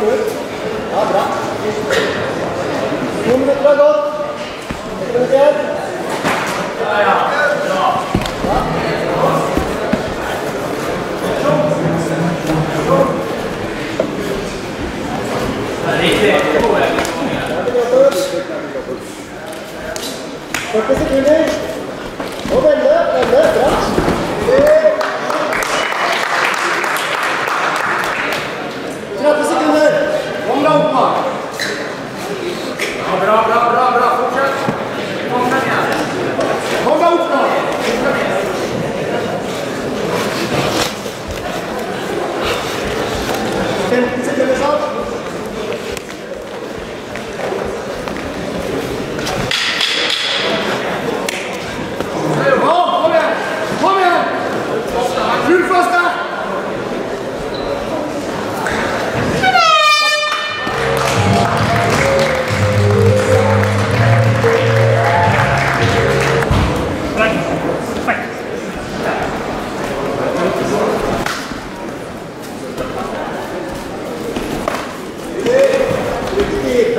Nå strekker han ut. Ja, bra. To minutter har gått. Ett minutt igjen. Ja, ja. går godt. 40 sekunder. Sim.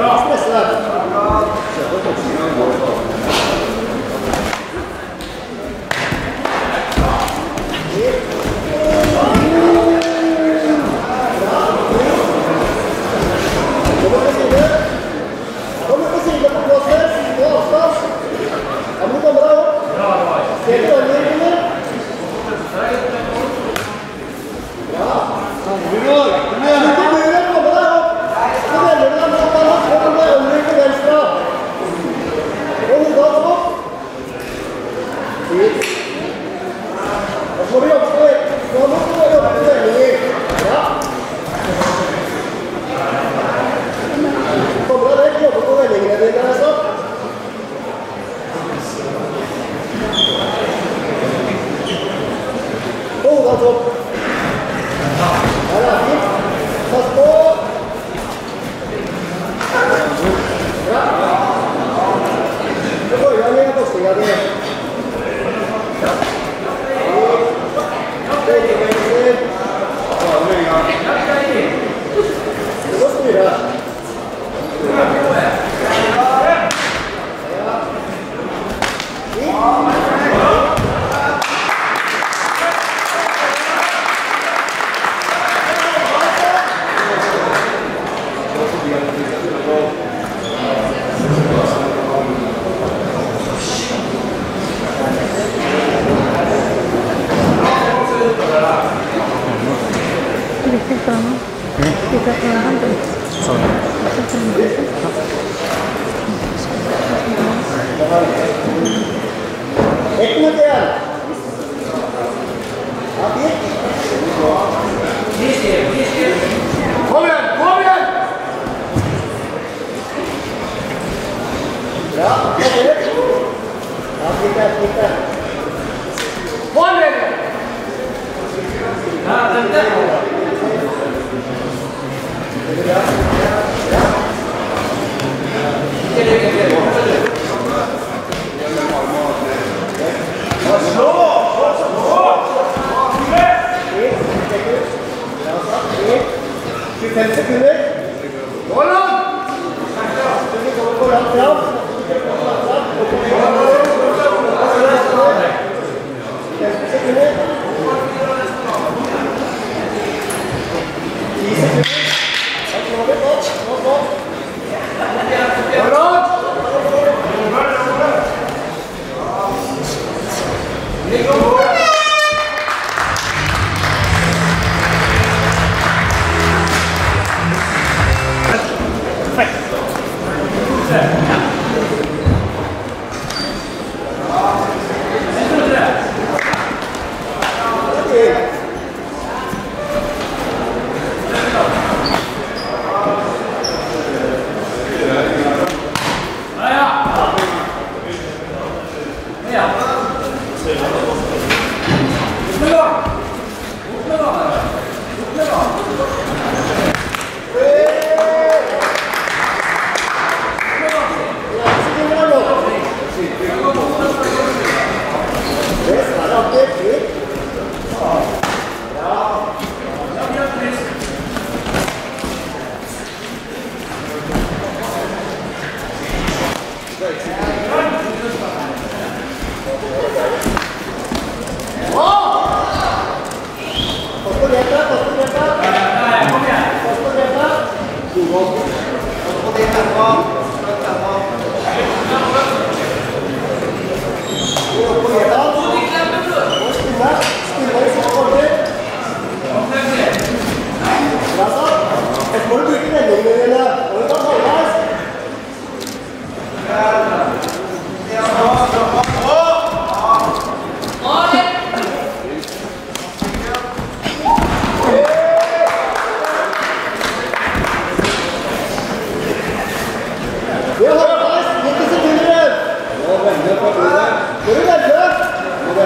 Já vou continuar. Vamos conseguir, vamos conseguir, vamos conseguir. Vamos comprar outro. Não, não. Comeu foi. 보면 보면! 자 아, 됐다 됐다. 보면! 아 지금 대체 금액? 얼른! 대체 금액 얼른 하세요.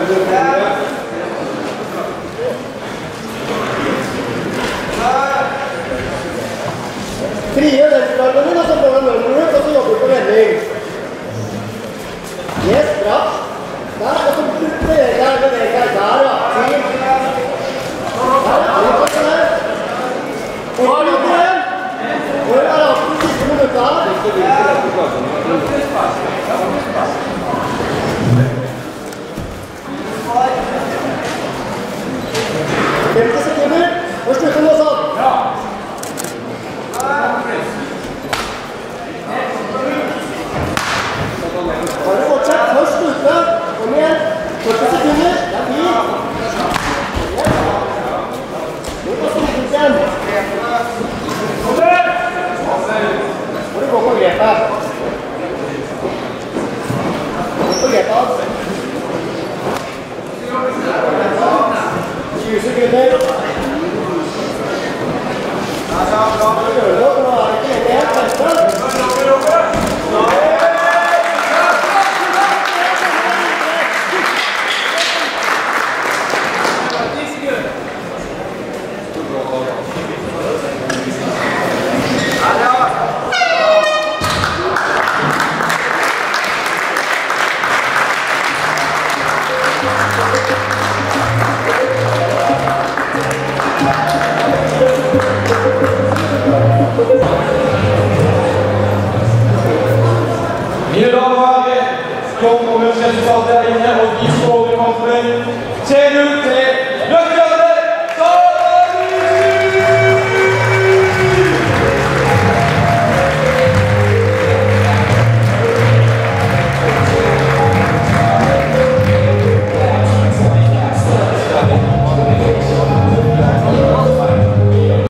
Obrigado. Hylla kommer med resultatet der inne, og de står i kampen. Ser ut